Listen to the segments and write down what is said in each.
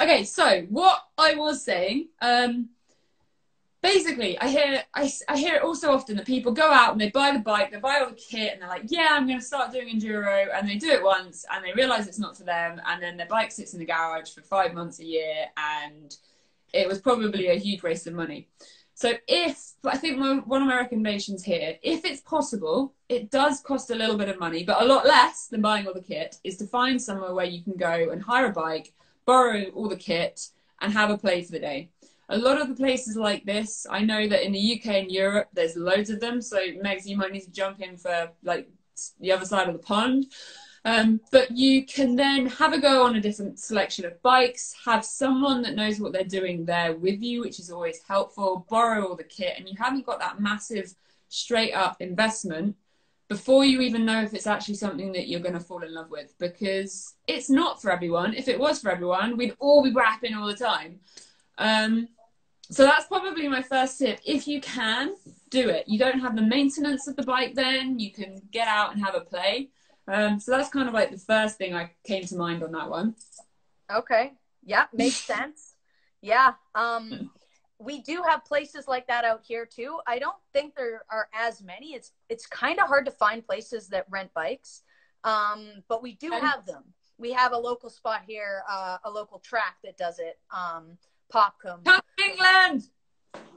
Okay, so what I was saying, um, basically, I hear I, I hear it all so often that people go out and they buy the bike, they buy all the kit, and they're like, "Yeah, I'm going to start doing enduro," and they do it once, and they realize it's not for them, and then their bike sits in the garage for five months a year, and it was probably a huge waste of money. So if I think one of my recommendations here, if it's possible, it does cost a little bit of money, but a lot less than buying all the kit, is to find somewhere where you can go and hire a bike, borrow all the kit, and have a play for the day a lot of the places like this, I know that in the UK and Europe, there's loads of them. So, Megs, you might need to jump in for like the other side of the pond. Um, but you can then have a go on a different selection of bikes, have someone that knows what they're doing there with you, which is always helpful, borrow all the kit, and you haven't got that massive straight up investment before you even know if it's actually something that you're going to fall in love with because it's not for everyone. If it was for everyone, we'd all be rapping all the time. Um, so that's probably my first tip. If you can, do it. You don't have the maintenance of the bike then, you can get out and have a play. Um, so that's kind of like the first thing I came to mind on that one. Okay. Yeah, makes sense. Yeah. Um, we do have places like that out here too. I don't think there are as many. It's it's kind of hard to find places that rent bikes, um, but we do have them. We have a local spot here, uh, a local track that does it. Um, Popcombe. Come England!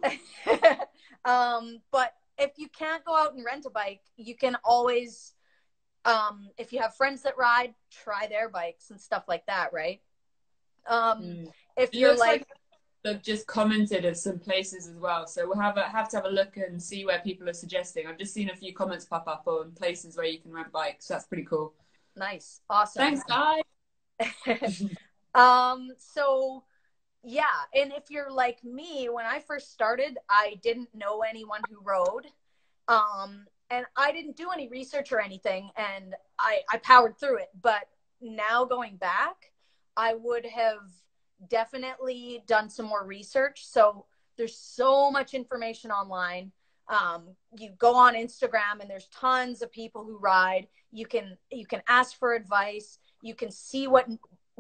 um, but if you can't go out and rent a bike, you can always, um, if you have friends that ride, try their bikes and stuff like that, right? Um, mm. If you're like, like they've just commented of some places as well. So we'll have a, have to have a look and see where people are suggesting. I've just seen a few comments pop up on places where you can rent bikes. So that's pretty cool. Nice, awesome. Thanks, guys. um, so yeah and if you're like me when i first started i didn't know anyone who rode um and i didn't do any research or anything and i i powered through it but now going back i would have definitely done some more research so there's so much information online um, you go on instagram and there's tons of people who ride you can you can ask for advice you can see what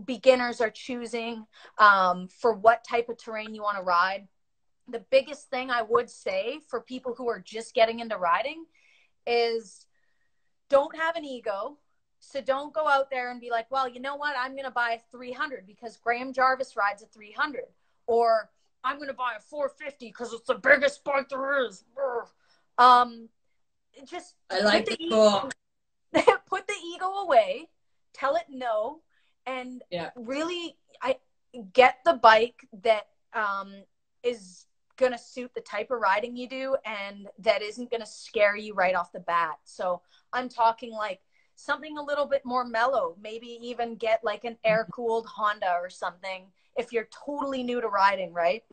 beginners are choosing um, for what type of terrain you want to ride. The biggest thing I would say for people who are just getting into riding is don't have an ego. So don't go out there and be like, well, you know what? I'm going to buy a 300 because Graham Jarvis rides a 300. Or I'm going to buy a 450 because it's the biggest bike there is. Um, just I like put the, ego, put the ego away. Tell it no and yeah. really I get the bike that um, is going to suit the type of riding you do and that isn't going to scare you right off the bat. So I'm talking like something a little bit more mellow, maybe even get like an air cooled Honda or something if you're totally new to riding, right?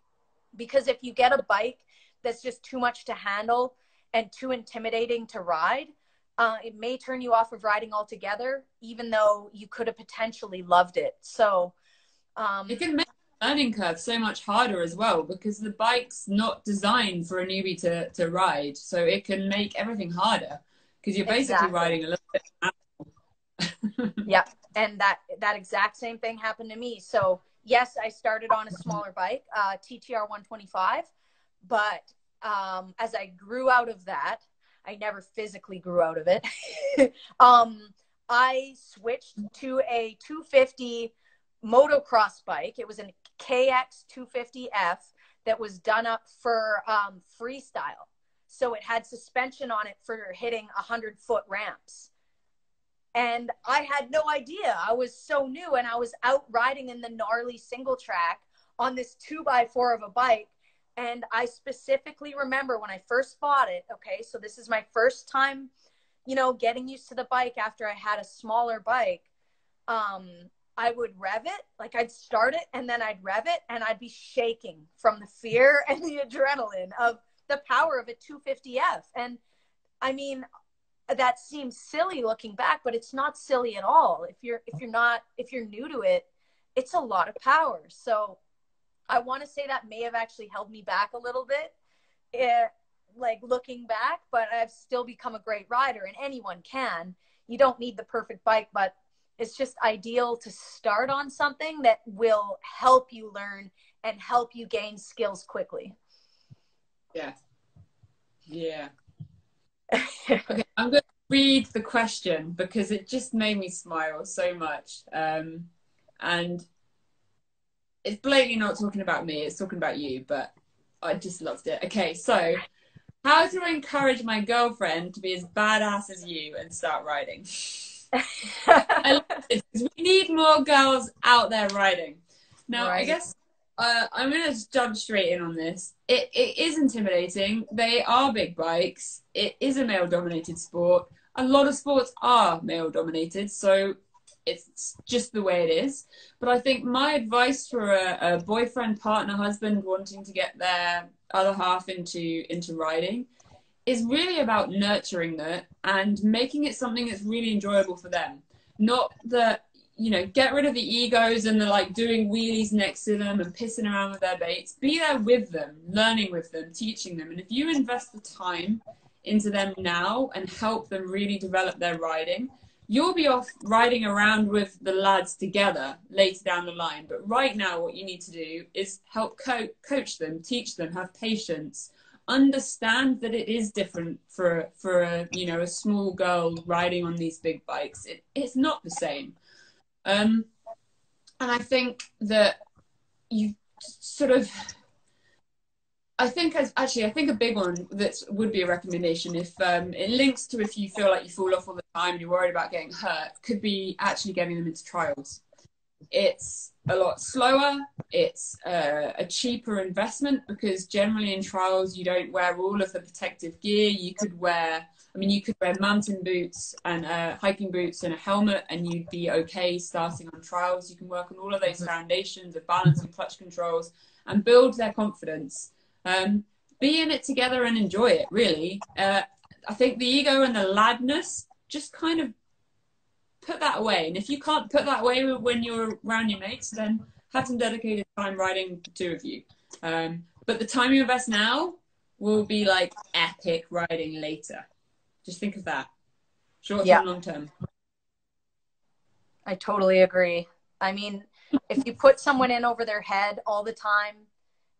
Because if you get a bike that's just too much to handle and too intimidating to ride, uh, it may turn you off of riding altogether, even though you could have potentially loved it. So um, it can make the learning curve so much harder as well because the bike's not designed for a newbie to, to ride. So it can make everything harder because you're basically exactly. riding a little bit. yeah, and that that exact same thing happened to me. So yes, I started on a smaller bike, uh, TTR 125, but um, as I grew out of that, I never physically grew out of it. um, I switched to a 250 motocross bike. It was an KX 250F that was done up for um, freestyle. So it had suspension on it for hitting 100 foot ramps. And I had no idea. I was so new and I was out riding in the gnarly single track on this two by four of a bike and I specifically remember when I first bought it, okay, so this is my first time, you know, getting used to the bike after I had a smaller bike. Um, I would rev it, like I'd start it and then I'd rev it and I'd be shaking from the fear and the adrenaline of the power of a 250F. And I mean, that seems silly looking back, but it's not silly at all. If you're if you're not if you're new to it, it's a lot of power. So I want to say that may have actually held me back a little bit, it, eh, like looking back, but I've still become a great rider, and anyone can. You don't need the perfect bike, but it's just ideal to start on something that will help you learn and help you gain skills quickly. Yeah. Yeah. okay, I'm going to read the question because it just made me smile so much. Um, and it's blatantly not talking about me, it's talking about you, but I just loved it. Okay, so how do I encourage my girlfriend to be as badass as you and start riding? I love this we need more girls out there riding. Now, right. I guess uh, I'm going to jump straight in on this. It, it is intimidating. They are big bikes. It is a male dominated sport. A lot of sports are male dominated, so it's just the way it is. But I think my advice for a, a boyfriend, partner, husband wanting to get their other half into into riding is really about nurturing that and making it something that's really enjoyable for them. Not that you know, get rid of the egos and the like doing wheelies next to them and pissing around with their baits. Be there with them, learning with them, teaching them. And if you invest the time into them now and help them really develop their riding, you'll be off riding around with the lads together later down the line. But right now, what you need to do is help co- coach them, teach them, have patience, understand that it is different for for a you know a small girl riding on these big bikes. It, it's not the same. Um, and I think that you sort of, I think as actually, I think a big one that would be a recommendation if um, it links to if you feel like you fall off all the time and you're worried about getting hurt, could be actually getting them into trials. It's a lot slower. It's uh, a cheaper investment because generally in trials you don't wear all of the protective gear. You could wear I mean, you could wear mountain boots and uh, hiking boots and a helmet, and you'd be okay starting on trials. You can work on all of those foundations of balance and clutch controls and build their confidence. Um, be in it together and enjoy it, really. Uh, I think the ego and the ladness just kind of put that away. And if you can't put that away when you're around your mates, then have some dedicated time riding the two of you. Um, but the time you invest now will be like epic riding later. Just think of that. Short term, yeah. long term. I totally agree. I mean, if you put someone in over their head all the time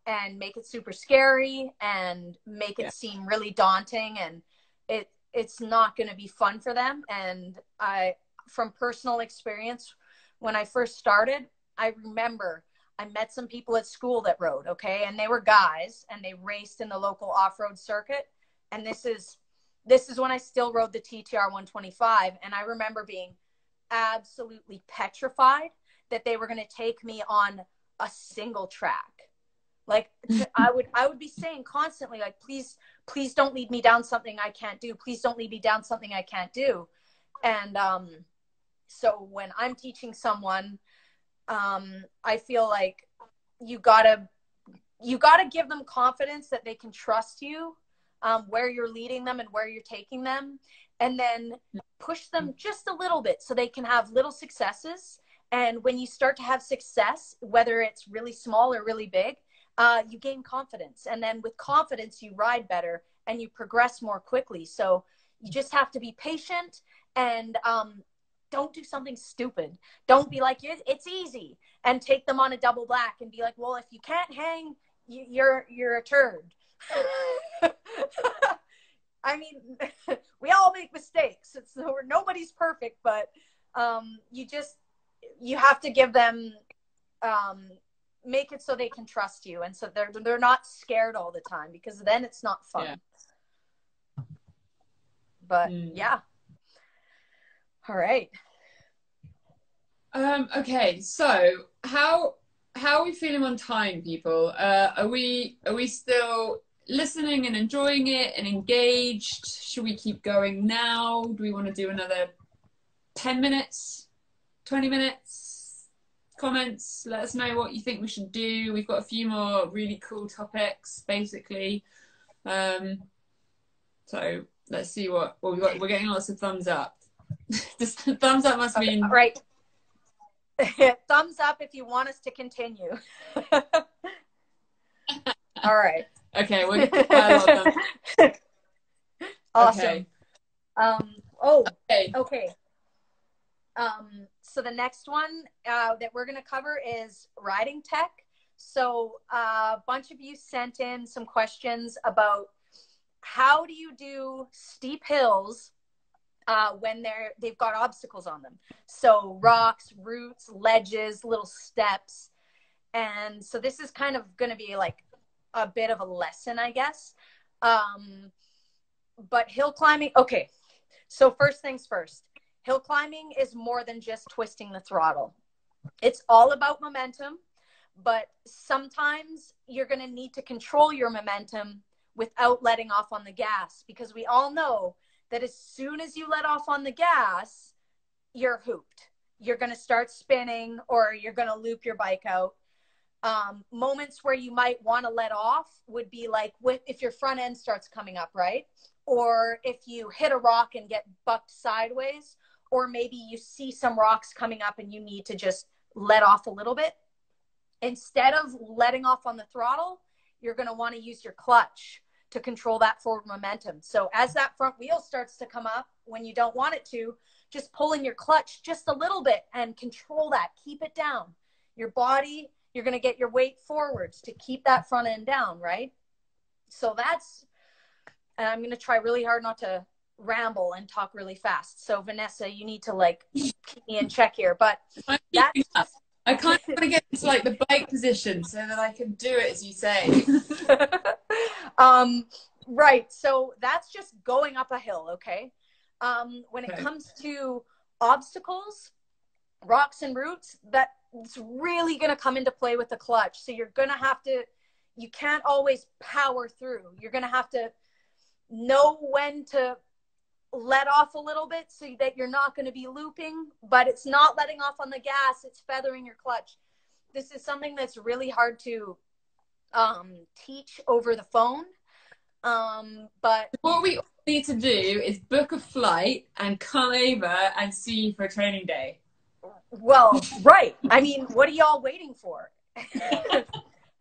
and make it super scary and make it yeah. seem really daunting and it it's not going to be fun for them and I from personal experience when I first started, I remember I met some people at school that rode, okay? And they were guys and they raced in the local off-road circuit and this is this is when I still rode the TTR 125. And I remember being absolutely petrified that they were going to take me on a single track. Like I would, I would be saying constantly, like, please, please don't lead me down something I can't do. Please don't lead me down something I can't do. And um, so when I'm teaching someone, um, I feel like you gotta, you gotta give them confidence that they can trust you um, where you're leading them and where you're taking them, and then push them just a little bit so they can have little successes. And when you start to have success, whether it's really small or really big, uh, you gain confidence. And then with confidence, you ride better and you progress more quickly. So you just have to be patient and um, don't do something stupid. Don't be like it's easy and take them on a double black and be like, well, if you can't hang, you're you're a turd. I mean, we all make mistakes. It's nobody's perfect, but um, you just you have to give them um, make it so they can trust you, and so they're they're not scared all the time because then it's not fun. Yeah. But mm. yeah. All right. Um, okay, so how how are we feeling on time, people? Uh, are we are we still listening and enjoying it and engaged? Should we keep going now? Do we want to do another 10 minutes, 20 minutes? Comments, let us know what you think we should do. We've got a few more really cool topics, basically. Um, so let's see what we got. We're getting lots of thumbs up. this thumbs up must mean right. thumbs up if you want us to continue. All right. Okay, we're gonna Awesome. Okay. Um. Oh. Okay. Okay. Um, so the next one uh, that we're going to cover is riding tech. So uh, a bunch of you sent in some questions about how do you do steep hills uh, when they're they've got obstacles on them. So rocks, roots, ledges, little steps, and so this is kind of going to be like a bit of a lesson, I guess. Um, but hill climbing, okay. So first things first, hill climbing is more than just twisting the throttle. It's all about momentum, but sometimes you're going to need to control your momentum without letting off on the gas because we all know that as soon as you let off on the gas, you're hooped. You're going to start spinning or you're going to loop your bike out. Um, moments where you might want to let off would be like with, if your front end starts coming up, right? Or if you hit a rock and get bucked sideways, or maybe you see some rocks coming up and you need to just let off a little bit. Instead of letting off on the throttle, you're going to want to use your clutch to control that forward momentum. So as that front wheel starts to come up when you don't want it to, just pulling your clutch just a little bit and control that. Keep it down. Your body, you're going to get your weight forwards to keep that front end down, right? So that's, and I'm going to try really hard not to ramble and talk really fast. So Vanessa, you need to like keep me in check here, but that's I kind of want to get into like the bike position so that I can do it as you say. um, right. So that's just going up a hill. Okay. Um, when it Okay. comes to obstacles, rocks and roots, that it's really going to come into play with the clutch. So you're going to have to, you can't always power through. You're going to have to know when to let off a little bit so that you're not going to be looping, but it's not letting off on the gas, it's feathering your clutch. This is something that's really hard to um, teach over the phone. Um, but what we need to do is book a flight and come over and see you for a training day. Well, right. I mean, what are y'all waiting for?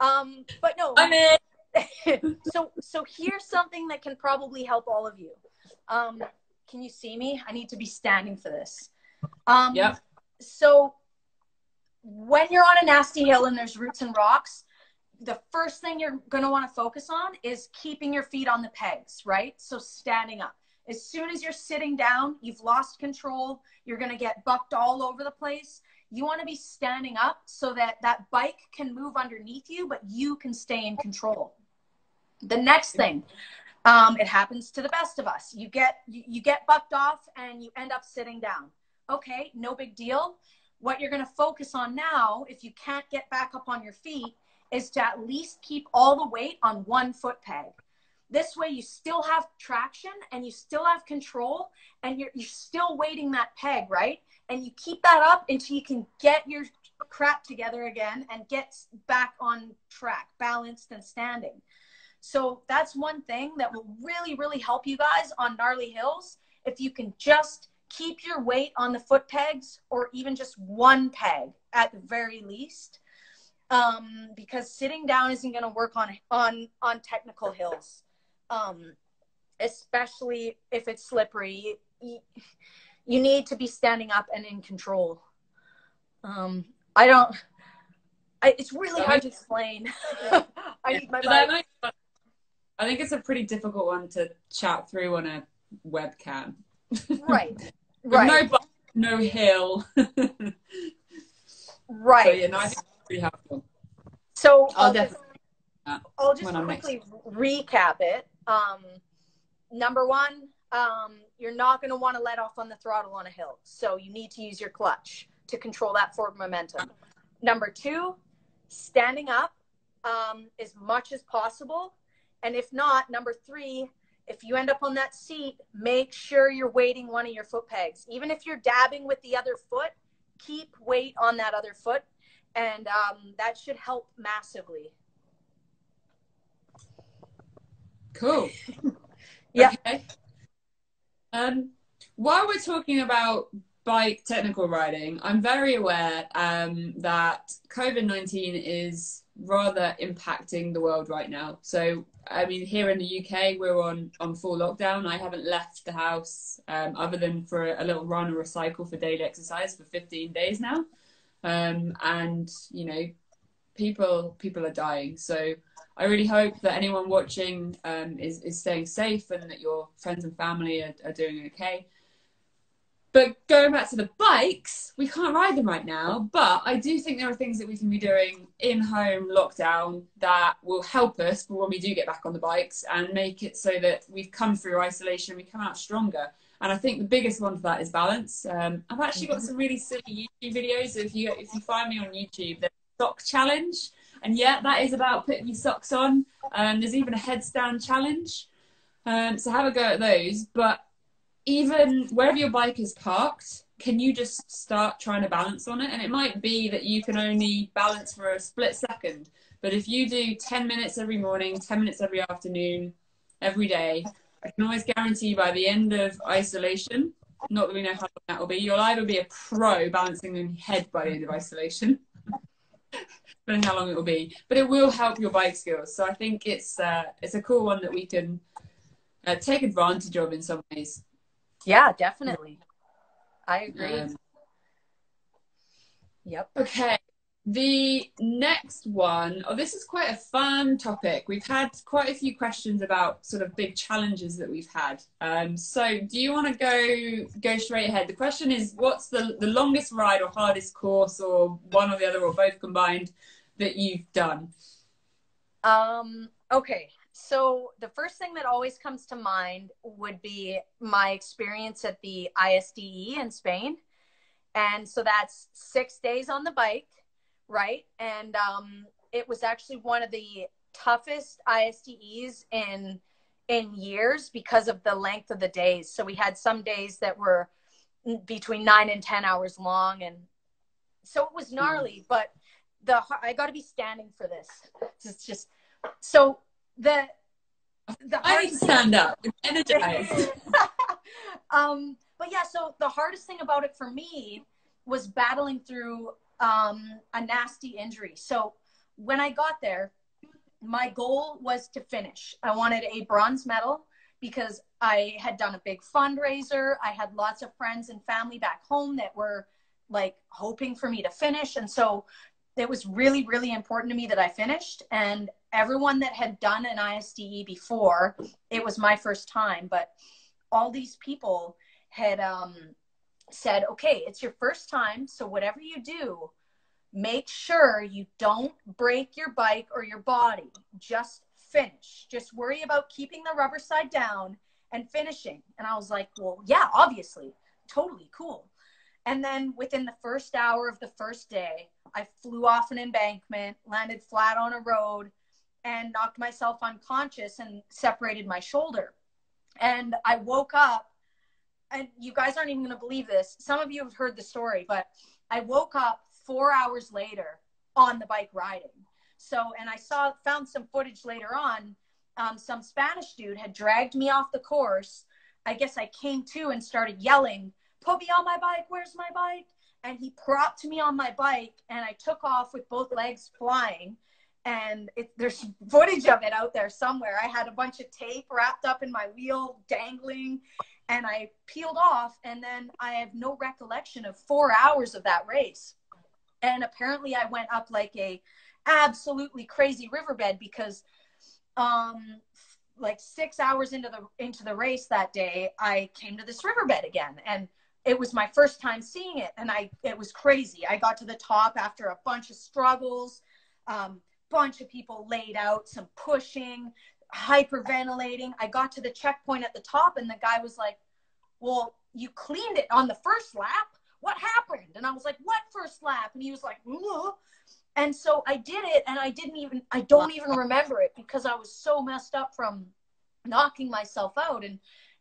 um, but no, I'm in. so so here's something that can probably help all of you. Um, can you see me? I need to be standing for this. Um, Yep. So when you're on a nasty hill and there's roots and rocks, the first thing you're going to want to focus on is keeping your feet on the pegs, right? So standing up. As soon as you're sitting down, you've lost control. You're going to get bucked all over the place. You want to be standing up so that that bike can move underneath you, but you can stay in control. The next thing, um, it happens to the best of us. You get you, you get bucked off and you end up sitting down. Okay, no big deal. What you're going to focus on now, if you can't get back up on your feet, is to at least keep all the weight on one foot peg. This way, you still have traction and you still have control, and you're, you're still weighting that peg, right? And you keep that up until you can get your crap together again and get back on track, balanced and standing. So that's one thing that will really, really help you guys on gnarly hills. If you can just keep your weight on the foot pegs or even just one peg at the very least. Um, because sitting down isn't going to work on on on technical hills, um, especially if it's slippery. You, you need to be standing up and in control. Um, I don't. I, it's really hard to explain. I need my I, mic. like- I think it's a pretty difficult one to chat through on a webcam. Right, right, no no hill. so right. yeah, no, I think it's pretty helpful. So I'll I'll just, definitely I'll just when I'm next. quickly recap it. Um, number one, um, you're not going to want to let off on the throttle on a hill, so you need to use your clutch to control that forward momentum. Number two, standing up um, as much as possible, and if not, number three, if you end up on that seat, make sure you're weighting one of your foot pegs. Even if you're dabbing with the other foot, keep weight on that other foot, and um, that should help massively. Cool. Yeah. Okay. Um, while we're talking about bike technical riding, I'm very aware um, that COVID 19 is rather impacting the world right now. So, I mean, here in the UK, we're on on full lockdown. I haven't left the house um, other than for a little run or a cycle for daily exercise for 15 days now, um, and you know, people people are dying. So. I really hope that anyone watching um, is, is staying safe and that your friends and family are, are doing okay. But going back to the bikes, we can't ride them right now. But I do think there are things that we can be doing in home lockdown that will help us for when we do get back on the bikes and make it so that we've come through isolation, we come out stronger. And I think the biggest one for that is balance. Um, I've actually got some really silly YouTube videos. If you if you find me on YouTube, the sock challenge, and yeah, that is about putting your socks on. Um, there's even a headstand challenge. Um, so have a go at those. But even wherever your bike is parked, can you just start trying to balance on it? And it might be that you can only balance for a split second. But if you do 10 minutes every morning, 10 minutes every afternoon, every day, I can always guarantee by the end of isolation, not that we know how long that will be, you'll either be a pro balancing on your head by the end of isolation, depending how long it will be. But it will help your bike skills. So I think it's uh, it's a cool one that we can uh, take advantage of in some ways. Yeah, definitely. I agree. Um, yep. Okay. The next one, oh, this is quite a fun topic. We've had quite a few questions about sort of big challenges that we've had. Um, so, do you want to go go straight ahead? The question is, what's the the longest ride or hardest course, or one or the other, or both combined, that you've done? Um. Okay. So the first thing that always comes to mind would be my experience at the ISDE in Spain. And so that's six days on the bike, right? And um, it was actually one of the toughest ISDEs in in years because of the length of the days. So we had some days that were between nine and ten hours long, and so it was gnarly. Mm. But the I got to be standing for this. It's just so the the I need to stand up, energized. um, but yeah, so the hardest thing about it for me was battling through um, a nasty injury. So when I got there, my goal was to finish. I wanted a bronze medal because I had done a big fundraiser. I had lots of friends and family back home that were like hoping for me to finish. And so it was really, really important to me that I finished. And everyone that had done an ISDE before, it was my first time, but all these people had um, said, okay, it's your first time. So whatever you do, make sure you don't break your bike or your body. Just finish. Just worry about keeping the rubber side down and finishing. And I was like, well, yeah, obviously, totally cool. And then within the first hour of the first day, I flew off an embankment, landed flat on a road, and knocked myself unconscious and separated my shoulder. And I woke up, and you guys aren't even going to believe this. Some of you have heard the story, but I woke up four hours later on the bike riding. So, and I saw, found some footage later on. Um, some Spanish dude had dragged me off the course. I guess I came to and started yelling, Put me on my bike. Where's my bike? And he propped me on my bike, and I took off with both legs flying and it, there's footage of it out there somewhere. I had a bunch of tape wrapped up in my wheel, dangling, and I peeled off. And then I have no recollection of four hours of that race. And apparently, I went up like a absolutely crazy riverbed because, um, like six hours into the into the race that day, I came to this riverbed again, and it was my first time seeing it, and I it was crazy. I got to the top after a bunch of struggles. Um, bunch of people laid out, some pushing, hyperventilating. I got to the checkpoint at the top, and the guy was like, Well, you cleaned it on the first lap. What happened? And I was like, What first lap? And he was like, Ugh. And so I did it, and I didn't even, I don't even remember it because I was so messed up from knocking myself out. And,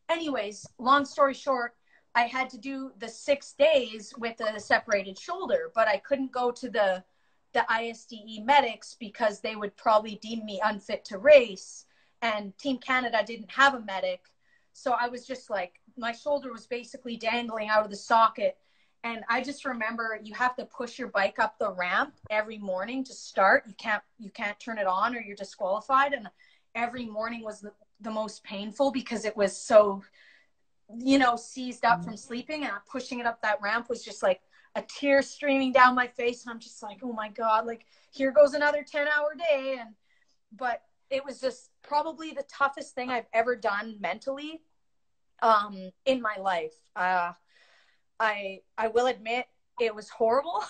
anyways, long story short, I had to do the six days with a separated shoulder, but I couldn't go to the the ISDE medics because they would probably deem me unfit to race. And Team Canada didn't have a medic. So I was just like, my shoulder was basically dangling out of the socket. and I just remember you have to push your bike up the ramp every morning to start. You can't you can't turn it on or you're disqualified. And every morning was the, the most painful because it was so you know seized up from sleeping and pushing it up that ramp was just like a tear streaming down my face and I'm just like, oh my God, like here goes another 10 hour day. And but it was just probably the toughest thing I've ever done mentally um in my life. Uh I I will admit it was horrible.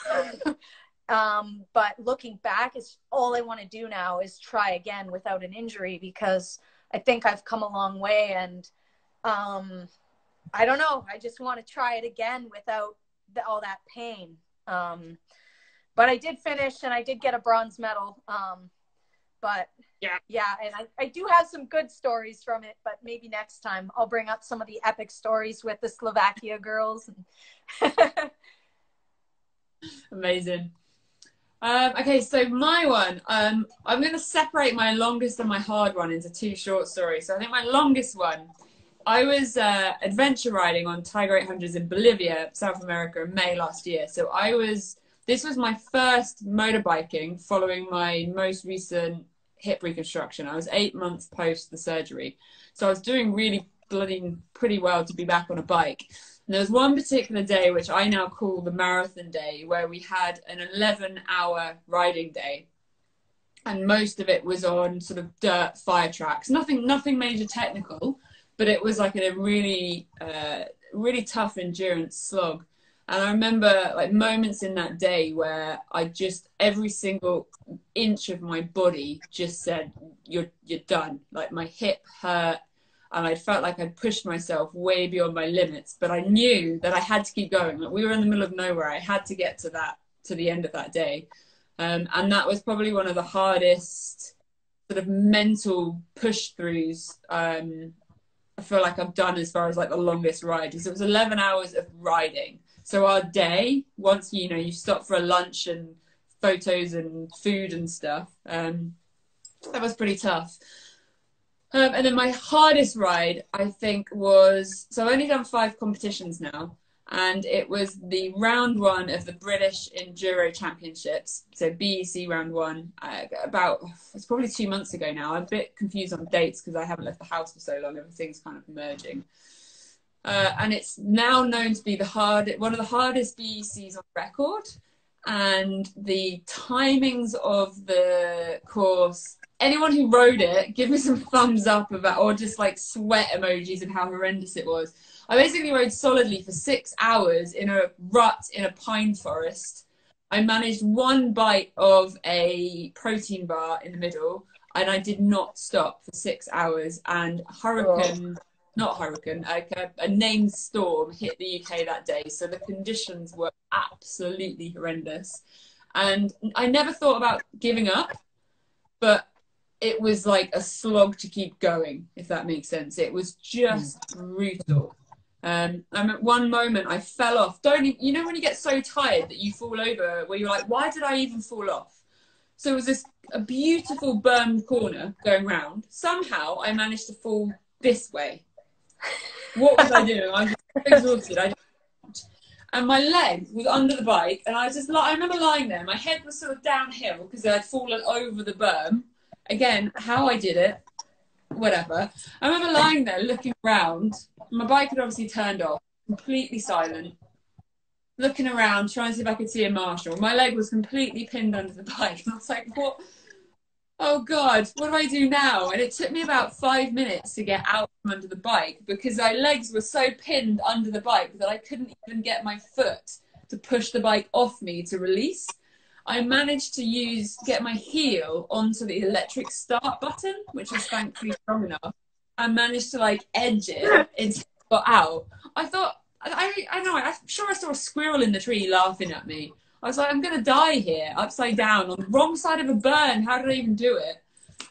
um, but looking back, it's all I want to do now is try again without an injury because I think I've come a long way and um, I don't know. I just want to try it again without the, all that pain. Um, but I did finish and I did get a bronze medal. Um, but yeah, yeah, and I, I do have some good stories from it, but maybe next time I'll bring up some of the epic stories with the Slovakia girls. Amazing. Um, okay, so my one, um, I'm going to separate my longest and my hard one into two short stories. So I think my longest one, I was uh, adventure riding on Tiger 800s in Bolivia, South America, in May last year. So I was, this was my first motorbiking following my most recent hip reconstruction. I was eight months post the surgery. So I was doing really bloody pretty well to be back on a bike. And there was one particular day, which I now call the marathon day, where we had an 11 hour riding day. And most of it was on sort of dirt fire tracks. Nothing, nothing major technical, but it was like a really, uh, really tough endurance slog. And I remember like moments in that day where I just every single inch of my body just said, "You're you're done." Like my hip hurt, and I felt like I'd pushed myself way beyond my limits. But I knew that I had to keep going. Like we were in the middle of nowhere. I had to get to that to the end of that day, um, and that was probably one of the hardest sort of mental push throughs. Um, I feel like I've done as far as like the longest ride. Because it was 11 hours of riding so our day, once you know you stop for a lunch and photos and food and stuff, um, that was pretty tough. Um, and then my hardest ride, I think, was so I've only done five competitions now, and it was the round one of the British Enduro Championships. So BEC round one, uh, about it's probably two months ago now. I'm a bit confused on dates because I haven't left the house for so long. Everything's kind of merging. Uh, and it's now known to be the hard one of the hardest BECs on record. And the timings of the course, anyone who rode it, give me some thumbs up about, or just like sweat emojis of how horrendous it was. I basically rode solidly for six hours in a rut in a pine forest. I managed one bite of a protein bar in the middle, and I did not stop for six hours. And hurricane oh not hurricane, like a, a, named storm hit the UK that day. So the conditions were absolutely horrendous. And I never thought about giving up, but it was like a slog to keep going, if that makes sense. It was just brutal. Um, and at one moment I fell off. Don't you, you know when you get so tired that you fall over, where you're like, why did I even fall off? So it was this a beautiful berm corner going round. Somehow I managed to fall this way what was I doing? I was exhausted. I just... and my leg was under the bike, and I was just like, I remember lying there. My head was sort of downhill because I'd fallen over the berm. Again, how I did it, whatever. I remember lying there looking around. My bike had obviously turned off, completely silent. Looking around, trying to see if I could see a marshal. My leg was completely pinned under the bike, I was like, "What? Oh god, what do I do now? And it took me about five minutes to get out from under the bike because my legs were so pinned under the bike that I couldn't even get my foot to push the bike off me to release. I managed to use get my heel onto the electric start button, which was thankfully strong enough. I managed to like edge it and got out. I thought I I know I'm sure I saw a squirrel in the tree laughing at me. I was like, I'm gonna die here, upside down on the wrong side of a berm. How did I even do it?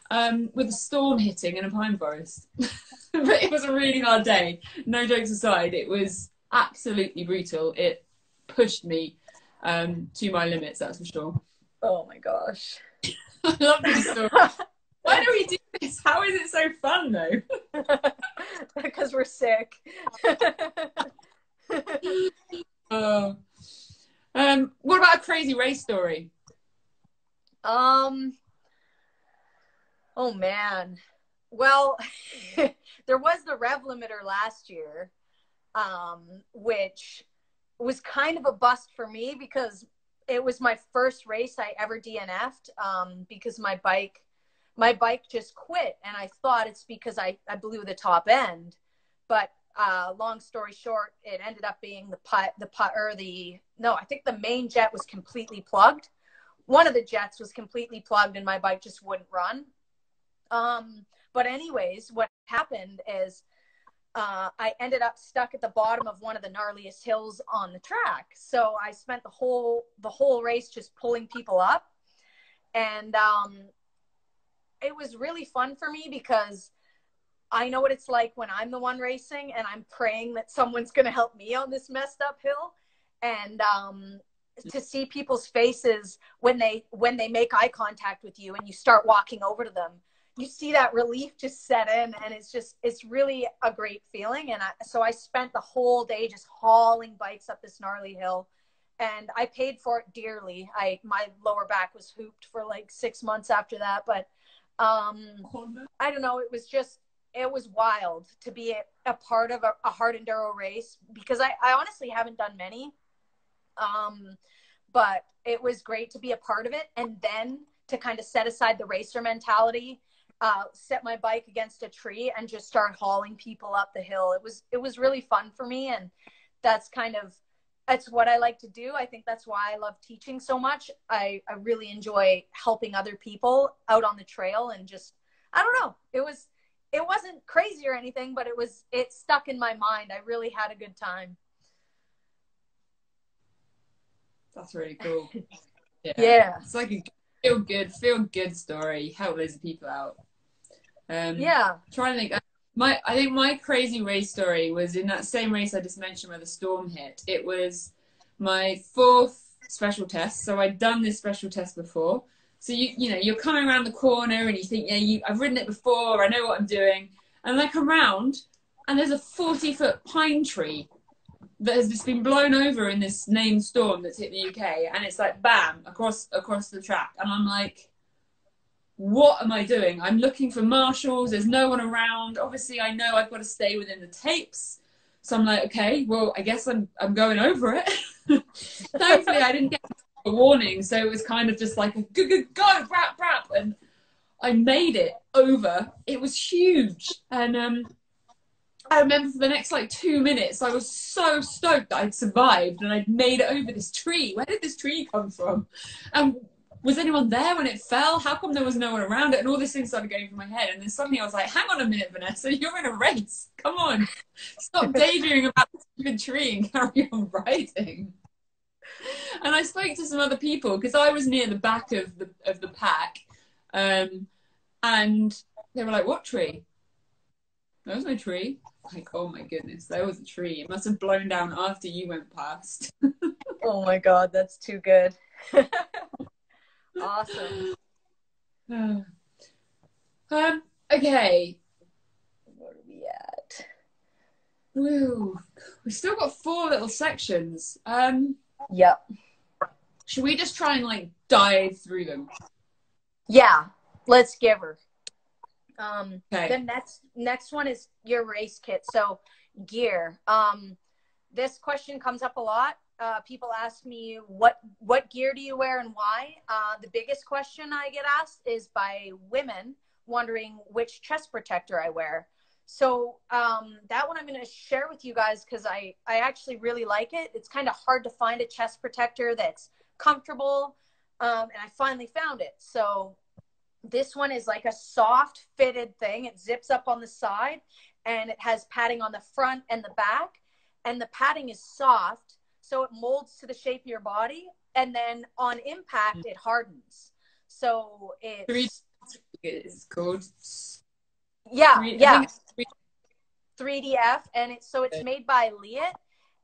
Um, with a storm hitting in a pine forest. but it was a really hard day. No jokes aside, it was absolutely brutal. It pushed me um, to my limits, that's for sure. Oh my gosh. I love this story. Why do we do this? How is it so fun though? because we're sick. uh, crazy race story? Um. Oh man. Well, there was the rev limiter last year, um, which was kind of a bust for me because it was my first race I ever DNF'd um, because my bike my bike just quit and I thought it's because I, I blew the top end. But uh, long story short, it ended up being the put the put or the no, I think the main jet was completely plugged. One of the jets was completely plugged and my bike just wouldn't run. Um, but anyways, what happened is uh, I ended up stuck at the bottom of one of the gnarliest hills on the track. So I spent the whole the whole race just pulling people up, and um, it was really fun for me because I know what it's like when I'm the one racing and I'm praying that someone's going to help me on this messed up hill, and um, to see people's faces when they when they make eye contact with you and you start walking over to them you see that relief just set in and it's just it's really a great feeling. And I, so i spent the whole day just hauling bikes up this gnarly hill. And i paid for it dearly. I my lower back was hooped for like six months after that but um i don't know. It was just it was wild to be a, part of a, a, hard enduro race because I, I honestly haven't done many um but it was great to be a part of it and then to kind of set aside the racer mentality uh, set my bike against a tree and just start hauling people up the hill. It was it was really fun for me, and that's kind of that's what I like to do. I think that's why I love teaching so much. I I really enjoy helping other people out on the trail and just I don't know. It was it wasn't crazy or anything, but it was it stuck in my mind. I really had a good time. That's really cool. Yeah. yeah. It's like a feel good, feel good story. Help those people out. Um, yeah. Trying to think. Uh, my, I think my crazy race story was in that same race I just mentioned where the storm hit. It was my fourth special test. So I'd done this special test before. So you you know you're coming around the corner and you think yeah you I've ridden it before I know what I'm doing and then I come round and there's a 40 foot pine tree that has just been blown over in this named storm that's hit the UK and it's like bam across across the track and I'm like what am I doing? I'm looking for marshals. There's no one around. Obviously, I know I've got to stay within the tapes. So I'm like, okay, well, I guess I'm I'm going over it. Thankfully, I didn't get a warning, so it was kind of just like a go go go rap rap, and I made it over. It was huge, and um, I remember for the next like two minutes, I was so stoked that I'd survived and I'd made it over this tree. Where did this tree come from? And was anyone there when it fell? How come there was no one around it? And all these things started going through my head. And then suddenly I was like, hang on a minute, Vanessa, you're in a race. Come on. Stop daydreaming about the stupid tree and carry on riding. And I spoke to some other people because I was near the back of the of the pack. Um, and they were like, What tree? There was no tree. Like, oh my goodness, there was a tree. It must have blown down after you went past. oh my god, that's too good. Awesome. um, okay. Where are we at? Woo. We've still got four little sections. Um, yep. Should we just try and like dive through them? Yeah, let's give her. Um, okay. The next next one is your race kit. So gear. Um, this question comes up a lot uh, people ask me what what gear do you wear and why. Uh, the biggest question I get asked is by women wondering which chest protector I wear. So um, that one I'm going to share with you guys because I I actually really like it. It's kind of hard to find a chest protector that's comfortable, um, and I finally found it. So this one is like a soft fitted thing. It zips up on the side, and it has padding on the front and the back, and the padding is soft so it molds to the shape of your body and then on impact it hardens so it's it's called yeah yeah 3df and it's so it's made by Leatt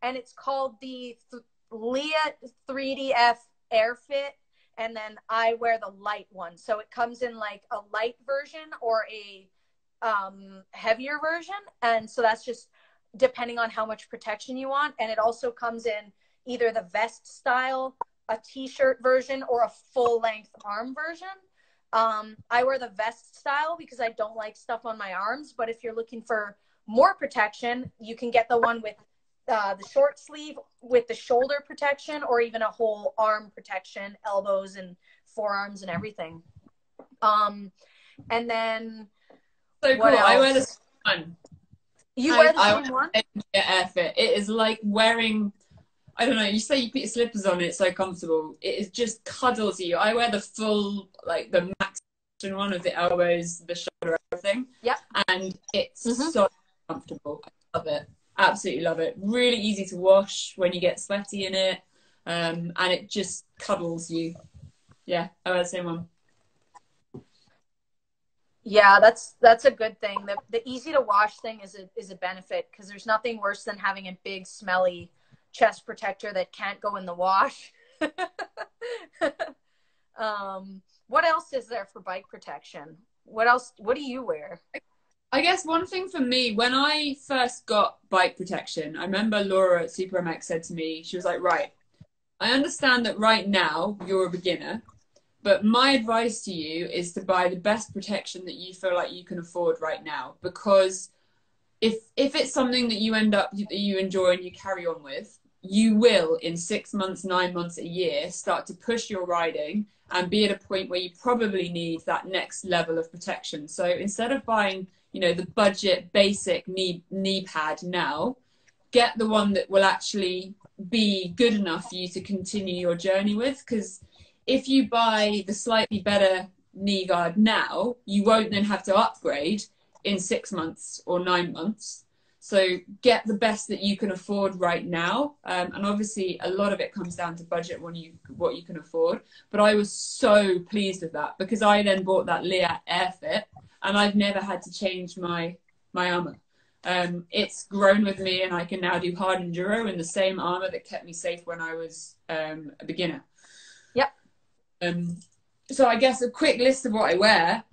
and it's called the Th- Leatt 3df airfit and then i wear the light one so it comes in like a light version or a um, heavier version and so that's just depending on how much protection you want. And it also comes in either the vest style a t-shirt version or a full length arm version. Um, I wear the vest style because I don't like stuff on my arms. But if you're looking for more protection, you can get the one with uh, the short sleeve with the shoulder protection or even a whole arm protection, elbows and forearms and everything. Um, and then so cool. I wear the one. You wear the I, same I one? Airfit. It is like wearing. I don't know. You say you put your slippers on, it's so comfortable. It is just cuddles you. I wear the full, like the max one of the elbows, the shoulder, everything. Yep. And it's mm-hmm. so comfortable. I love it. Absolutely love it. Really easy to wash when you get sweaty in it. Um, and it just cuddles you. Yeah, I wear the same one. Yeah, that's that's a good thing. The the easy to wash thing is a is a benefit because there's nothing worse than having a big smelly chest protector that can't go in the wash. um, what else is there for bike protection? What else? What do you wear? I guess one thing for me, when I first got bike protection, I remember Laura at Super MX said to me, she was like, right, I understand that right now you're a beginner, but my advice to you is to buy the best protection that you feel like you can afford right now because if if it's something that you end up that you enjoy and you carry on with, you will in 6 months, 9 months, a year start to push your riding and be at a point where you probably need that next level of protection. So instead of buying, you know, the budget basic knee knee pad now, get the one that will actually be good enough for you to continue your journey with because if you buy the slightly better knee guard now, you won't then have to upgrade in six months or nine months. So get the best that you can afford right now, um, and obviously a lot of it comes down to budget when you what you can afford. But I was so pleased with that because I then bought that Leatt Airfit, and I've never had to change my my armor. Um, it's grown with me, and I can now do hard enduro in the same armor that kept me safe when I was um, a beginner. Um, so I guess a quick list of what I wear.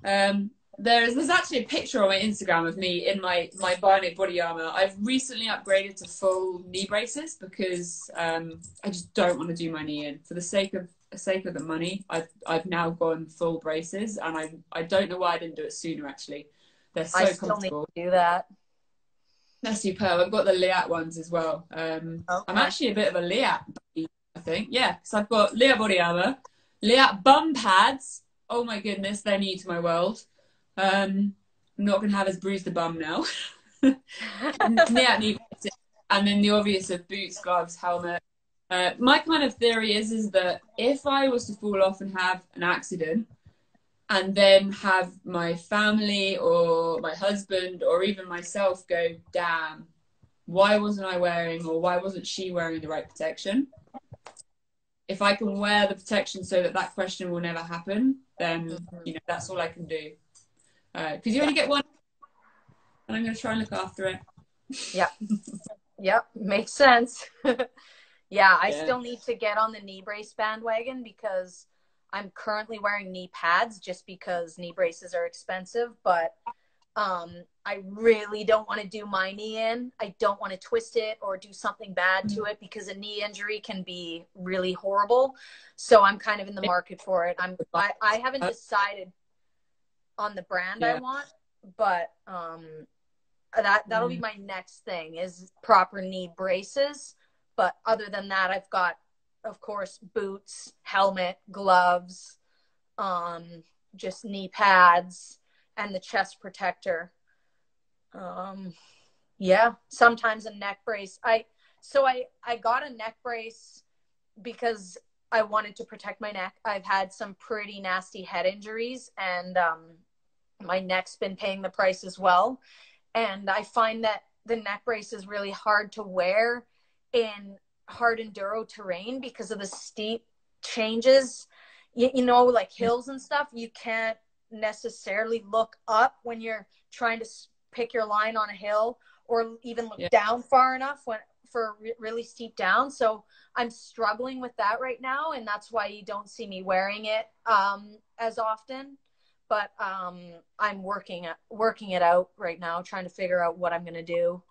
Um, there's there's actually a picture on my Instagram of me in my my Bionic body armor. I've recently upgraded to full knee braces because um, I just don't want to do my knee in for the sake of the sake of the money. I've I've now gone full braces, and I I don't know why I didn't do it sooner. Actually, they're so I still comfortable. Need to do that. They're superb. I've got the Leatt ones as well. Um, okay. I'm actually a bit of a Leatt, I think. Yeah, because I've got Leatt body armor. Leatt bum pads. Oh my goodness, they're new to my world. Um, I'm not going to have as bruised a bum now. And then the obvious of boots, gloves, helmet. Uh, my kind of theory is is that if I was to fall off and have an accident, and then have my family or my husband or even myself go, damn, why wasn't I wearing or why wasn't she wearing the right protection? if I can wear the protection so that that question will never happen, then mm-hmm. you know that's all I can do. Because uh, you only get one, and I'm going to try and look after it. Yep. yep. Makes sense. yeah, I yeah. still need to get on the knee brace bandwagon because I'm currently wearing knee pads just because knee braces are expensive, but um, I really don't want to do my knee in. I don't want to twist it or do something bad to it because a knee injury can be really horrible. So I'm kind of in the market for it. I'm I, I haven't decided on the brand yeah. I want, but um, that that'll mm. be my next thing is proper knee braces. But other than that, I've got, of course, boots, helmet, gloves, um, just knee pads and the chest protector. Um, yeah, sometimes a neck brace. I so I I got a neck brace because I wanted to protect my neck. I've had some pretty nasty head injuries, and um, my neck's been paying the price as well. And I find that the neck brace is really hard to wear in hard enduro terrain because of the steep changes. You, you know, like hills and stuff. You can't necessarily look up when you're trying to pick your line on a hill or even look yeah. down far enough when for re- really steep down so i'm struggling with that right now and that's why you don't see me wearing it um, as often but um, i'm working working it out right now trying to figure out what i'm going to do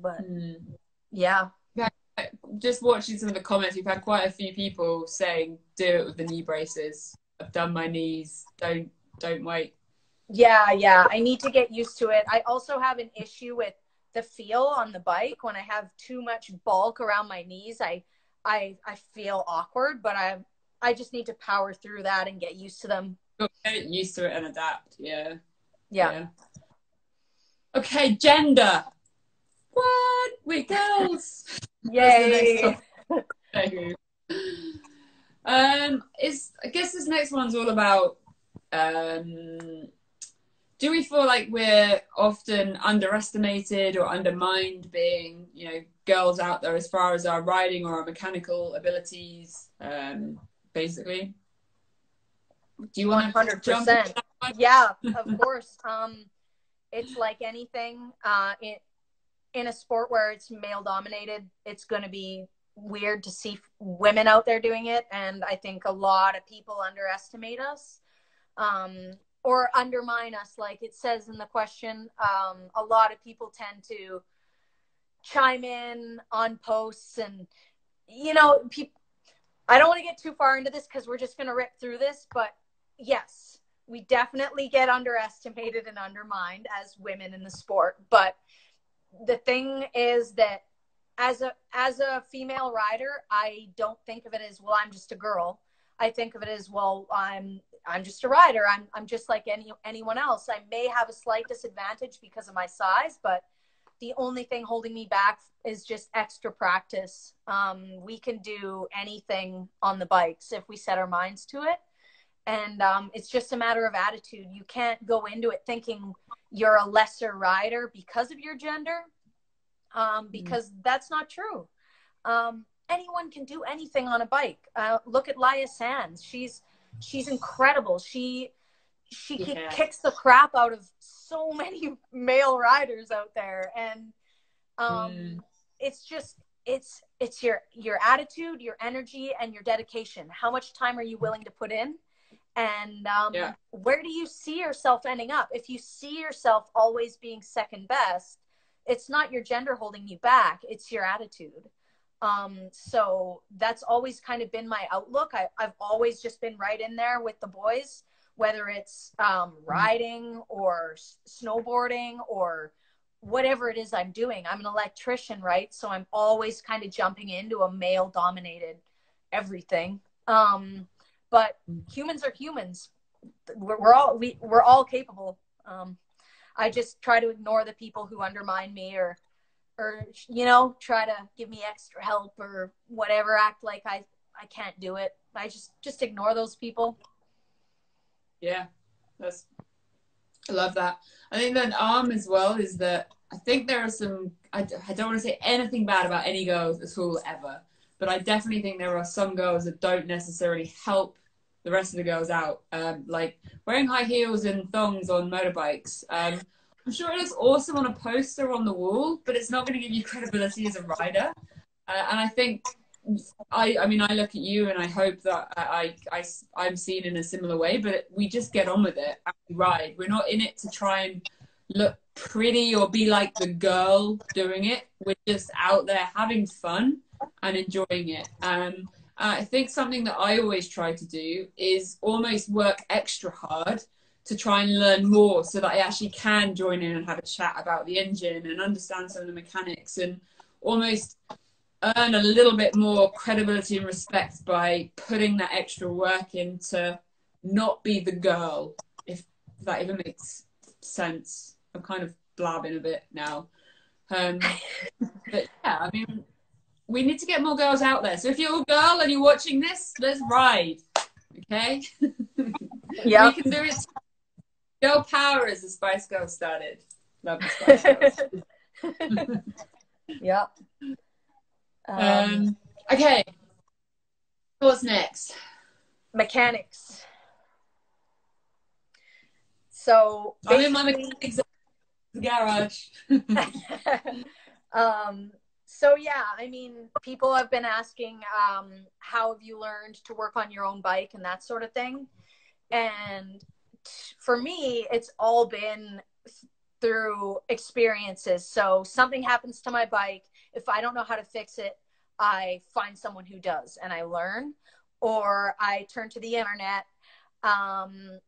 but mm. yeah just watching some of the comments, we've had quite a few people saying, "Do it with the knee braces." I've done my knees. Don't don't wait. Yeah, yeah. I need to get used to it. I also have an issue with the feel on the bike when I have too much bulk around my knees. I I I feel awkward, but I I just need to power through that and get used to them. Get used to it and adapt. Yeah. Yeah. yeah. Okay, gender. What? We girls. Yay. um, is I guess this next one's all about um do we feel like we're often underestimated or undermined being, you know, girls out there as far as our riding or our mechanical abilities, um, basically? Do you want 100%. to jump? Yeah, of course. Um, it's like anything uh, in, in a sport where it's male dominated, it's going to be weird to see women out there doing it. And I think a lot of people underestimate us. Um, or undermine us like it says in the question um, a lot of people tend to chime in on posts and you know people i don't want to get too far into this because we're just going to rip through this but yes we definitely get underestimated and undermined as women in the sport but the thing is that as a as a female rider i don't think of it as well i'm just a girl i think of it as well i'm I'm just a rider. I'm I'm just like any anyone else. I may have a slight disadvantage because of my size, but the only thing holding me back is just extra practice. Um, we can do anything on the bikes if we set our minds to it. And um, it's just a matter of attitude. You can't go into it thinking you're a lesser rider because of your gender, um, mm-hmm. because mm. that's not true. Um, anyone can do anything on a bike. Uh, look at Laia Sanz. She's she's incredible. She she yeah. kicks the crap out of so many male riders out there, and um, mm. it's just it's it's your your attitude, your energy, and your dedication. How much time are you willing to put in? And um, yeah. where do you see yourself ending up? If you see yourself always being second best, it's not your gender holding you back; it's your attitude. Um, so that's always kind of been my outlook. I, have always just been right in there with the boys, whether it's um, riding or s- snowboarding or whatever it is I'm doing. I'm an electrician, right? So I'm always kind of jumping into a male dominated everything. Um, but humans are humans. We're, we're all we, we're all capable. Um, I just try to ignore the people who undermine me or or you know try to give me extra help or whatever act like i i can't do it i just just ignore those people yeah that's i love that. I think that arm as well is that i think there are some i, I don't want to say anything bad about any girls at all ever but i definitely think there are some girls that don't necessarily help the rest of the girls out. Um, like wearing high heels and thongs on motorbikes. Um, I'm sure it looks awesome on a poster on the wall, but it's not going to give you credibility as a rider. Uh, and I think, I, I mean, I look at you and I hope that I, I, I'm seen in a similar way, but we just get on with it and we ride. We're not in it to try and look pretty or be like the girl doing it. We're just out there having fun and enjoying it. Um, I think something that I always try to do is almost work extra hard to try and learn more so that I actually can join in and have a chat about the engine and understand some of the mechanics and almost earn a little bit more credibility and respect by putting that extra work in to not be the girl, if that even makes sense. I'm kind of blabbing a bit now. Um, but yeah, I mean, we need to get more girls out there. So if you're a girl and you're watching this, let's ride. Okay? Yeah. we can do it Girl power as the Spice Girls started. Love the Spice Girls. yep. Um, um, okay. What's next? Mechanics. So I'm in my mechanics garage. um, so yeah, I mean, people have been asking, um, how have you learned to work on your own bike and that sort of thing. And for me, it's all been through experiences. So something happens to my bike. If I don't know how to fix it, I find someone who does and I learn, or I turn to the internet. Um,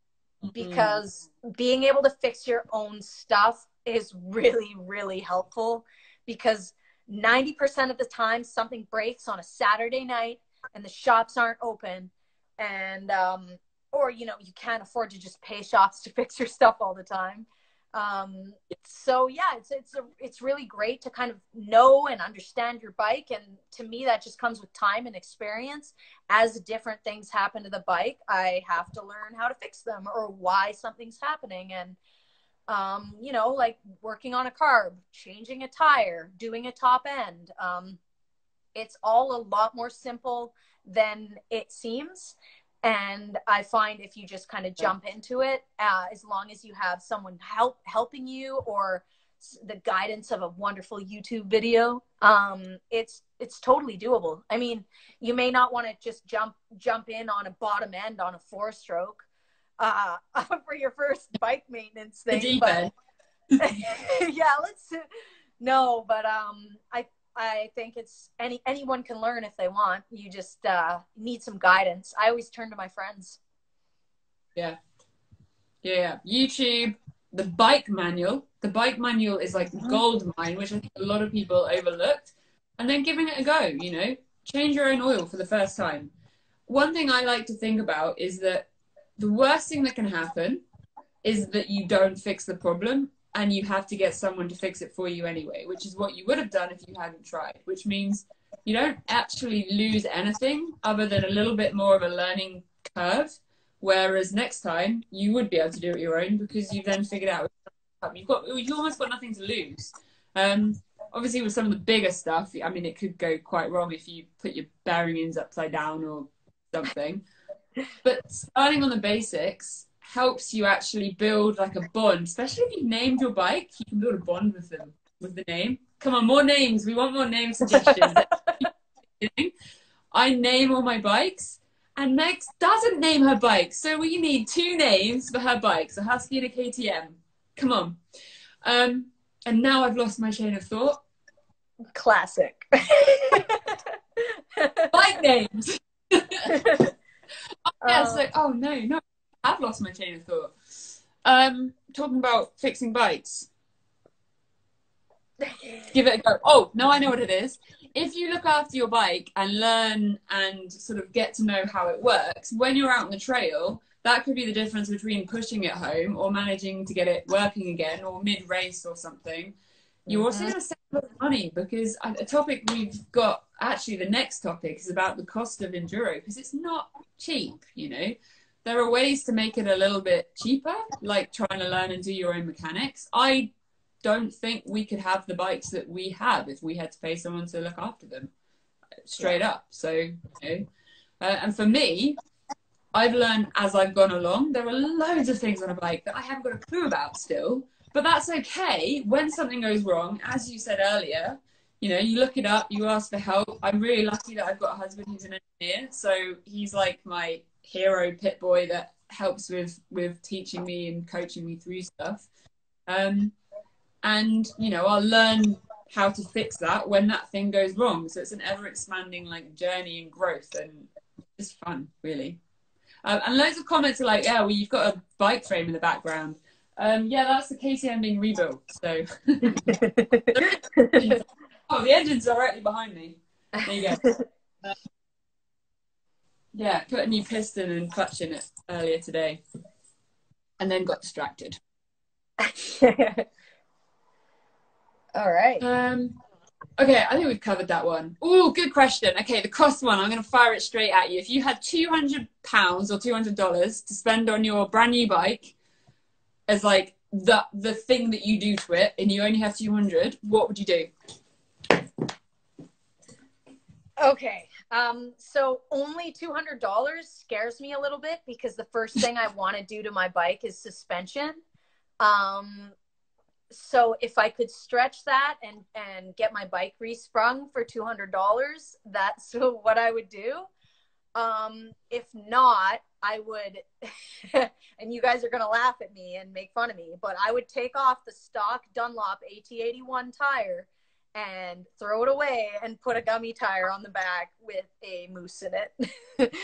because mm-hmm. being able to fix your own stuff is really, really helpful because 90% of the time something breaks on a Saturday night and the shops aren't open and um, or you know you can't afford to just pay shops to fix your stuff all the time um, so yeah it's it's a, it's really great to kind of know and understand your bike. And to me that just comes with time and experience. As different things happen to the bike i have to learn how to fix them or why something's happening. And um, you know like working on a carb changing a tire doing a top end um, it's all a lot more simple than it seems and i find if you just kind of jump into it uh, as long as you have someone help helping you or the guidance of a wonderful youtube video um, it's it's totally doable. I mean you may not want to just jump jump in on a bottom end on a four stroke uh, for your first bike maintenance thing but yeah let's no but um i I think it's any anyone can learn if they want. You just uh, need some guidance. I always turn to my friends. Yeah, yeah. YouTube, the bike manual. The bike manual is like mm-hmm. gold mine, which I think a lot of people overlooked. And then giving it a go. You know, change your own oil for the first time. One thing I like to think about is that the worst thing that can happen is that you don't fix the problem and you have to get someone to fix it for you anyway, which is what you would have done if you hadn't tried, which means you don't actually lose anything other than a little bit more of a learning curve. Whereas next time you would be able to do it your own because you've then figured out you've got you almost got nothing to lose. Um, obviously, with some of the bigger stuff, I mean, it could go quite wrong if you put your bearings upside down or something. But starting on the basics, helps you actually build like a bond, especially if you've named your bike, you can build a bond with them, with the name. Come on, more names. We want more name suggestions. I name all my bikes, and Meg doesn't name her bike. So we need two names for her bikes, a Husky and a KTM. Come on. Um, and now I've lost my chain of thought. Classic. bike names. oh, yeah, it's like, oh no, no, I've lost my chain of thought. Um, talking about fixing bikes. Give it a go. Oh, no, I know what it is. If you look after your bike and learn and sort of get to know how it works, when you're out on the trail, that could be the difference between pushing it home or managing to get it working again or mid race or something. You're also mm-hmm. going to save money because a topic we've got actually the next topic is about the cost of enduro because it's not cheap, you know there are ways to make it a little bit cheaper, like trying to learn and do your own mechanics. I don't think we could have the bikes that we have if we had to pay someone to look after them, straight up. So, you know, uh, and for me, I've learned as I've gone along. There are loads of things on a bike that I haven't got a clue about still, but that's okay. When something goes wrong, as you said earlier, you know, you look it up, you ask for help. I'm really lucky that I've got a husband who's an engineer, so he's like my hero pit boy that helps with with teaching me and coaching me through stuff. Um, and you know, I'll learn how to fix that when that thing goes wrong. So it's an ever expanding like journey and growth, and it's fun, really. Um, and loads of comments are like, "Yeah, well, you've got a bike frame in the background." Um, yeah, that's the KTM being rebuilt. So, oh, the engine's directly behind me. There you go. Yeah, put a new piston and clutch in it earlier today, and then got distracted. All right. Um. Okay, I think we've covered that one. Oh, good question. Okay, the cost one. I'm going to fire it straight at you. If you had two hundred pounds or two hundred dollars to spend on your brand new bike, as like the the thing that you do to it, and you only have two hundred, what would you do? Okay. Um, so only $200 scares me a little bit because the first thing I want to do to my bike is suspension. Um, so if I could stretch that and, and get my bike resprung for $200, that's what I would do. Um, if not, I would, and you guys are going to laugh at me and make fun of me, but I would take off the stock Dunlop AT81 tire and throw it away and put a gummy tire on the back with a mousse in it.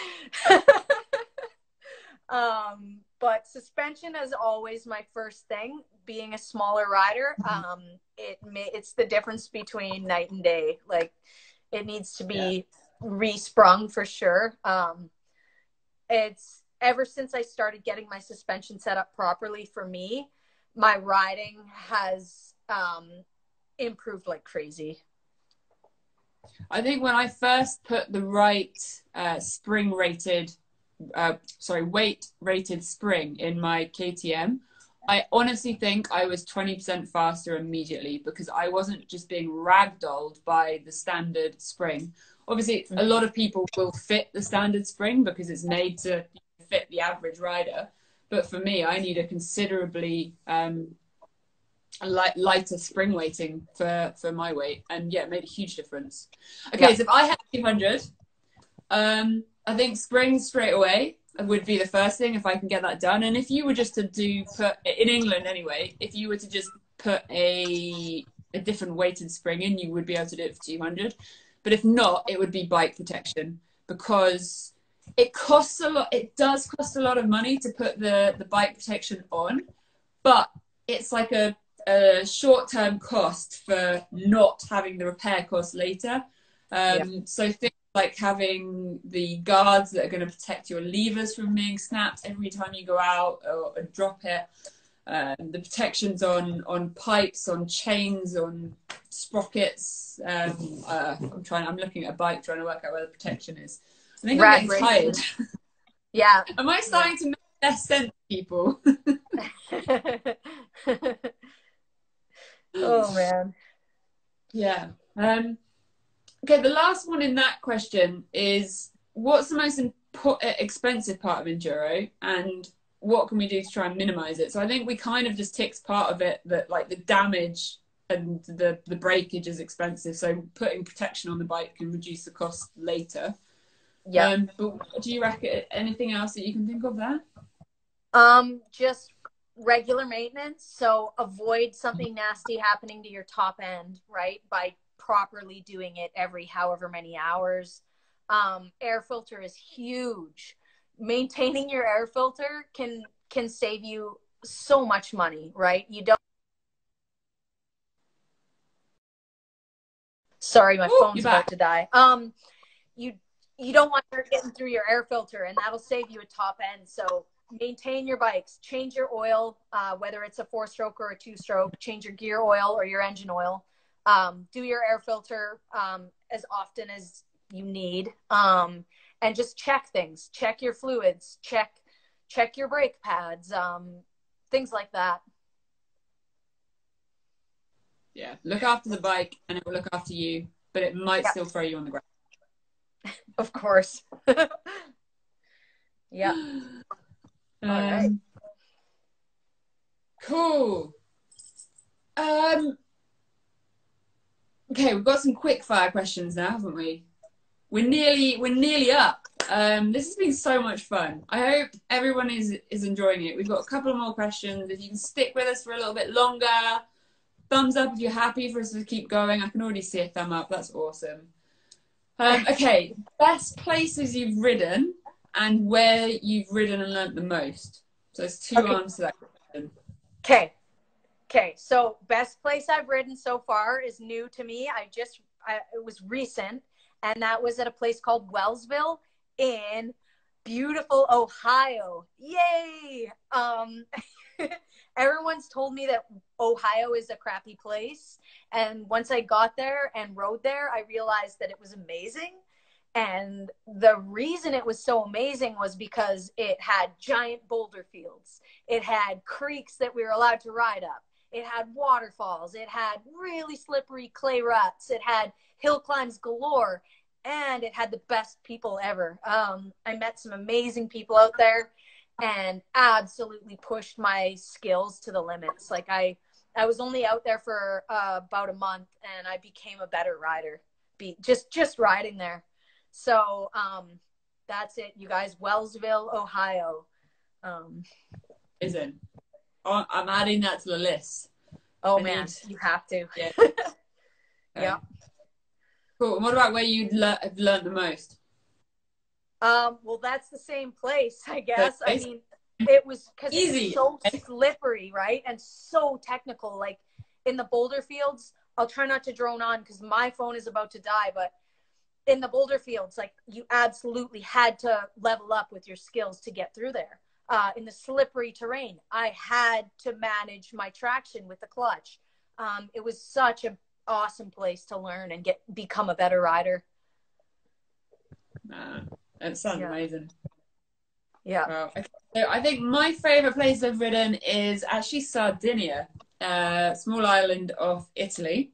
um, but suspension is always my first thing. Being a smaller rider, mm-hmm. um, it may, it's the difference between night and day. Like it needs to be yeah. resprung for sure. Um, it's ever since I started getting my suspension set up properly for me, my riding has um, improved like crazy. I think when I first put the right uh, spring rated, uh, sorry, weight rated spring in my KTM, I honestly think I was 20% faster immediately because I wasn't just being ragdolled by the standard spring. Obviously, a lot of people will fit the standard spring because it's made to fit the average rider. But for me, I need a considerably um, light, lighter spring weighting for, for my weight. And yeah, it made a huge difference. Okay, yeah. so if I had 200, um, I think spring straight away would be the first thing if I can get that done. And if you were just to do put in England anyway, if you were to just put a a different weighted spring in, you would be able to do it for 200. But if not, it would be bike protection because it costs a lot. It does cost a lot of money to put the the bike protection on, but it's like a, a short term cost for not having the repair cost later. Um, yeah. So things like having the guards that are going to protect your levers from being snapped every time you go out or, or drop it. Um, the protections on on pipes, on chains, on sprockets. Um, uh, I'm trying. I'm looking at a bike, trying to work out where the protection is. I think I'm getting tired. Yeah. Am I starting yeah. to make less sense, people? oh man. Yeah. Um, Okay, the last one in that question is what's the most impo- uh, expensive part of enduro and what can we do to try and minimize it? So I think we kind of just ticked part of it that like the damage and the the breakage is expensive. So putting protection on the bike can reduce the cost later. Yeah. Um, but do you reckon anything else that you can think of there? Um, just regular maintenance. So avoid something nasty happening to your top end, right? By properly doing it every however many hours. Um, air filter is huge. Maintaining your air filter can can save you so much money, right? You don't. Sorry, my Ooh, phone's about to die. Um, you you don't want air getting through your air filter, and that'll save you a top end. So maintain your bikes. Change your oil, uh, whether it's a four stroke or a two stroke. Change your gear oil or your engine oil. Um, do your air filter um, as often as you need. Um, and just check things. Check your fluids. Check check your brake pads um, things like that. Yeah. Look after the bike and it will look after you but it might yeah. still throw you on the ground. Of course. Yeah um, cool um Okay, we've got some quick fire questions now, haven't we? We're nearly we're nearly up. Um, this has been so much fun. I hope everyone is is enjoying it. We've got a couple more questions. If you can stick with us for a little bit longer, thumbs up if you're happy for us to keep going. I can already see a thumb up. That's awesome. Um, okay, best places you've ridden and where you've ridden and learnt the most. So there's two okay. answers to that question. Okay, Okay, so best place I've ridden so far is new to me. I just I, it was recent, and that was at a place called Wellsville in beautiful Ohio. Yay! Um, everyone's told me that Ohio is a crappy place, and once I got there and rode there, I realized that it was amazing. And the reason it was so amazing was because it had giant boulder fields. It had creeks that we were allowed to ride up it had waterfalls. It had really slippery clay ruts. It had hill climbs galore. And it had the best people ever. Um, I met some amazing people out there and absolutely pushed my skills to the limits. Like I, I was only out there for uh, about a month and I became a better rider. Be just just riding there. So um, that's it, you guys. Wellsville, Ohio. Um, Is it? Oh, I'm adding that to the list. Oh I man, need... you have to. Yeah. Okay. Yeah. Cool. And what about where you le- have learned the most? Um, well, that's the same place, I guess. I mean, it was because it's so slippery, right? And so technical. Like in the boulder fields, I'll try not to drone on because my phone is about to die. But in the boulder fields, like you absolutely had to level up with your skills to get through there. Uh, in the slippery terrain, I had to manage my traction with the clutch. Um, it was such an awesome place to learn and get become a better rider. Nah, that sounds Yeah. amazing. Yeah. Wow. So I think my favorite place I've ridden is actually Sardinia, a small island of Italy.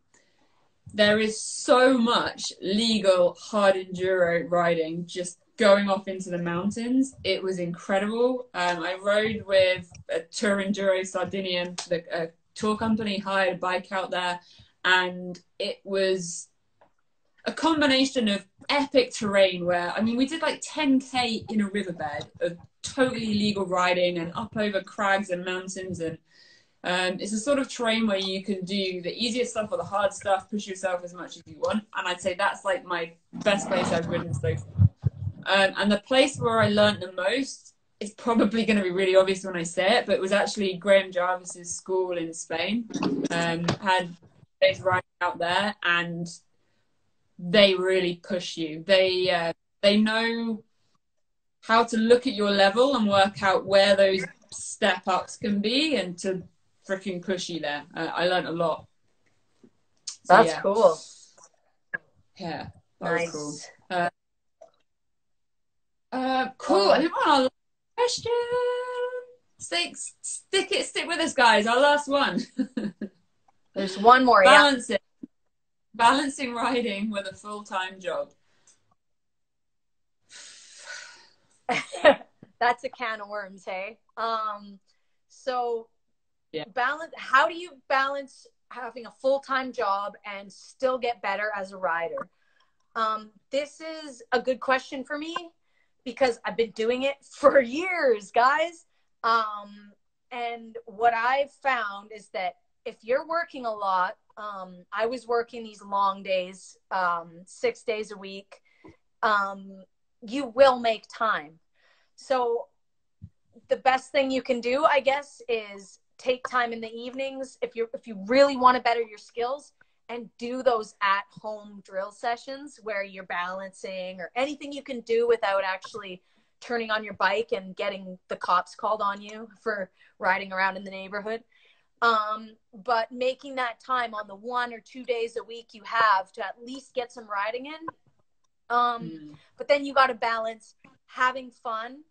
There is so much legal hard enduro riding just going off into the mountains. It was incredible. Um, I rode with a Tour Enduro Sardinian, the a tour company hired a bike out there, and it was a combination of epic terrain where I mean we did like 10k in a riverbed of totally legal riding and up over crags and mountains and um, it's a sort of terrain where you can do the easiest stuff or the hard stuff, push yourself as much as you want. And I'd say that's like my best place I've ridden so far. Um, and the place where I learned the most is probably going to be really obvious when I say it, but it was actually Graham Jarvis's school in Spain. Um, had days riding out there, and they really push you. They uh, they know how to look at your level and work out where those step ups can be, and to freaking cushy there. Uh, I learned a lot. So, That's yeah. cool. Yeah, that Nice. cool. Uh, cool. And then our last question. Stick, stick it, stick with us, guys. Our last one. There's one more. Yeah. Balancing, balancing riding with a full time job. That's a can of worms, hey. Um, so Yeah. balance. How do you balance having a full time job and still get better as a rider? Um, this is a good question for me because I've been doing it for years, guys. Um, and what I've found is that if you're working a lot, um, I was working these long days, um, six days a week. Um, you will make time. So the best thing you can do, I guess, is take time in the evenings if you if you really want to better your skills and do those at home drill sessions where you're balancing or anything you can do without actually turning on your bike and getting the cops called on you for riding around in the neighborhood. Um, but making that time on the one or two days a week you have to at least get some riding in. Um, Mm. but then you got to balance having fun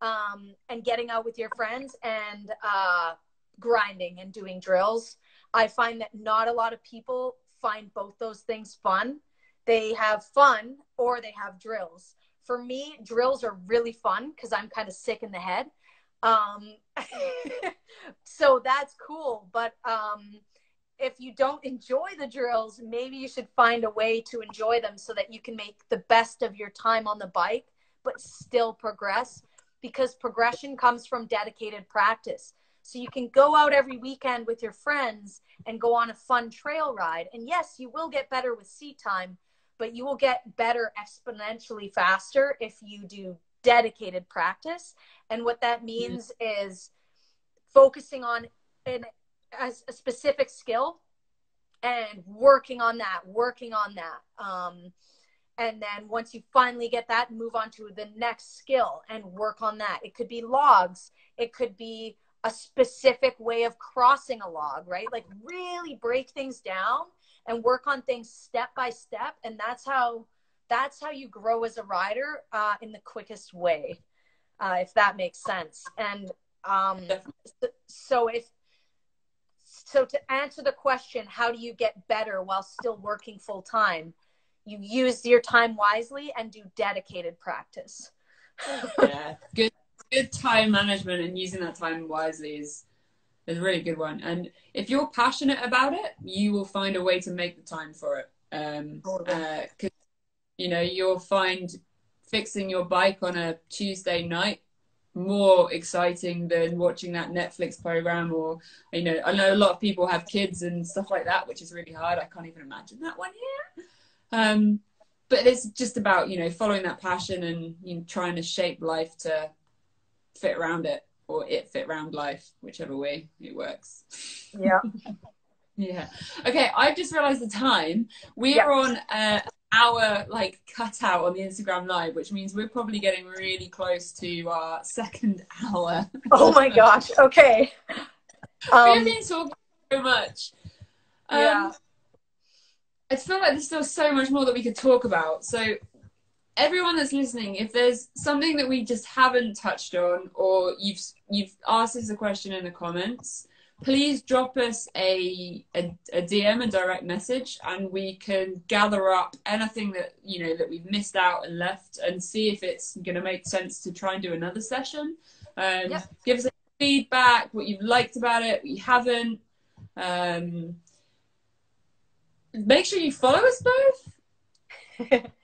um, and getting out with your friends and uh, grinding and doing drills. I find that not a lot of people find both those things fun. They have fun or they have drills. For me, drills are really fun because I'm kind of sick in the head. Um, so that's cool. But um, if you don't enjoy the drills, maybe you should find a way to enjoy them so that you can make the best of your time on the bike, but still progress because progression comes from dedicated practice. So you can go out every weekend with your friends and go on a fun trail ride. And yes, you will get better with seat time, but you will get better exponentially faster if you do dedicated practice. And what that means is focusing on an, as a specific skill and working on that, working on that. Um, and then once you finally get that, move on to the next skill and work on that. It could be logs, it could be a specific way of crossing a log, right? Like really break things down and work on things step by step. And that's how that's how you grow as a rider uh, in the quickest way, uh, if that makes sense. And um, so if so to answer the question, how do you get better while still working full time? You use your time wisely and do dedicated practice. yeah, good good time management and using that time wisely is is a really good one. And if you're passionate about it, you will find a way to make the time for it. Um, Totally. uh 'cause you know you'll find fixing your bike on a Tuesday night more exciting than watching that Netflix program or you know I know a lot of people have kids and stuff like that which is really hard I can't even imagine that one here um, but it's just about you know following that passion and you know, trying to shape life to fit around it or it fit around life whichever way it works yeah yeah okay I've just realized the time we are on uh, hour like cutout on the Instagram live, which means we're probably getting really close to our second hour. Oh my gosh. Okay. Um, We've been talking so much. Um, yeah. I feel like there's still so much more that we could talk about. So everyone that's listening, if there's something that we just haven't touched on or you've you've asked us a question in the comments, please drop us a, a, a, DM, a direct message, and we can gather up anything that you know that we've missed out and left, and see if it's going to make sense to try and do another session. Um, yep. Give us feedback, what you've liked about it, what you haven't. Um, make sure you follow us both.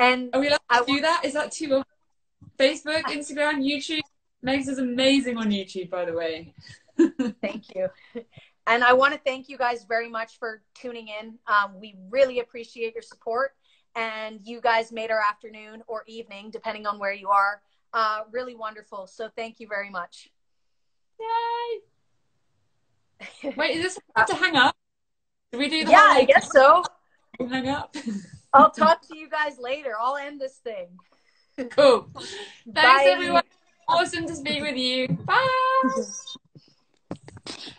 and are we allowed to I do that? Is that too? Facebook, Instagram, YouTube. Megs is amazing on YouTube, by the way. thank you. And I want to thank you guys very much for tuning in. Um, we really appreciate your support. And you guys made our afternoon or evening, depending on where you are, uh, really wonderful. So thank you very much. Yay. Wait, is this have to hang up? Do we do the Yeah, I guess so. Hang up. I'll talk to you guys later. I'll end this thing. Cool. Thanks, Bye. everyone. Awesome to speak with you. Bye.